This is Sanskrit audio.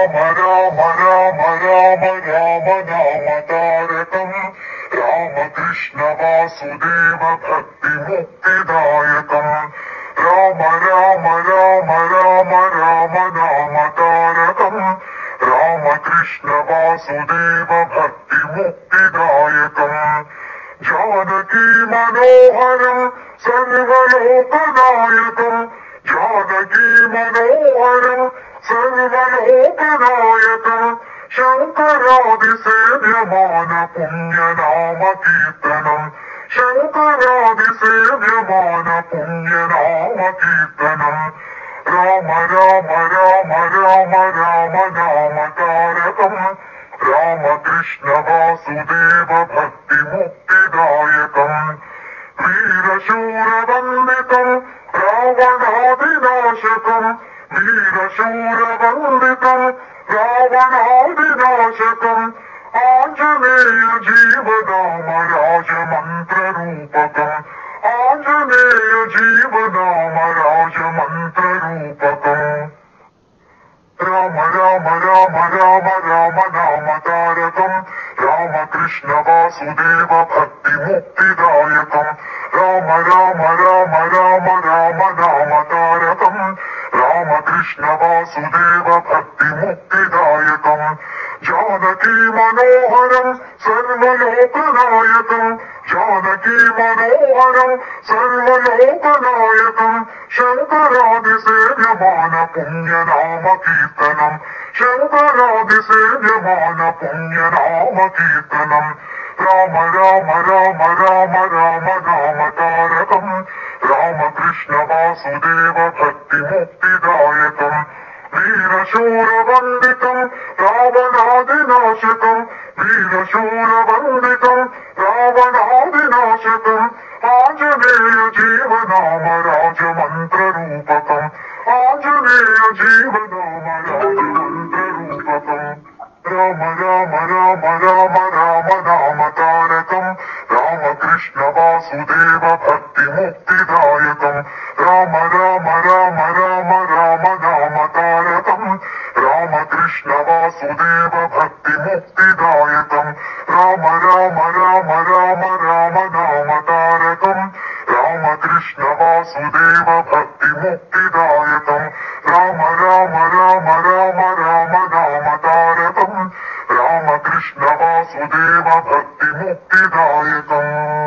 राम राम राम राम राम नाम तारकम् रामकृष्ण वासुदेव भक्तिमुक्तिदायकम् राम राम राम राम राम नाम तारकम् रामकृष्ण वासुदेव भक्तिमुक्तिदायकम् जानकी मनोहरम् सर्वलोकदायकम् ஜானகி மனோகரம் சர்வலோகநாயகம் சங்கராதி சேவியமான புண்ணியநாம கீர்த்தனம் சங்கராதி சேவியமான புண்ணியநாம கீர்த்தனம் ராம ராம ராம ராம ராம நாம தாரகம் ராமகிருஷ்ண வாசுதேவ பக்தி முக்திதாயகம் वीरशूरवन्दितम् रावणादिनाशकम् वीरशूरवन्दितम् रावणादिनाशकम् आञ्जनेय जीवनाम राजमन्त्ररूपकम् आञ्जनेय जीवनाम राजमन्त्ररूपकम् राम राम राम राम राम नाम तारकम् रामकृष्ण वासुदेव भक्तिमुक्तिदायकम्। राम राम राम राम राम नाम तारकम्। रामकृष्ण वासुदेव भक्तिमुक्तिदायकम्। जानकी मनोहरम् सर्वलोकनायकम्। जानकी मनोहरम् सर्वलोकनायकम्। शङ्करादिसेव्यमान मान पुण्य रामकीर्तनम् शङ्कराधुसेन मान శంకరాది సేవ్యమాన పుణ్యనామ కీర్తనం శంకరాది సేవ్యమాన పుణ్యనామ కీర్తనం రామ రామ రామ రామ రామ నామ తారకం రామకృష్ణ వాసుదేవ భక్తి ముక్తిదాయకం వీరశూరవందితం రావణాదినాశకం వీరశూరవందితం రావణాదినాశకం ఆంజనేయ జీవనామ రాజమంత్రరూపకం ఆంజనేయ జీవనామ कारकम् रामकृष्ण वासुदेव भक्तिमुक्तिदायकम् राम राम राम राम राम नाम तारकम् रामकृष्ण वासुदेव भक्तिमुक्तिदायकम् राम राम राम राम राम नाम तारकम् रामकृष्ण वासुदेव भक्तिमुक्तिदायकम् राम राम राम राम राम नाम तारकम् कृष्ण वासुदेव कृष्णवासुदेव भक्तिमुक्तिदायकम्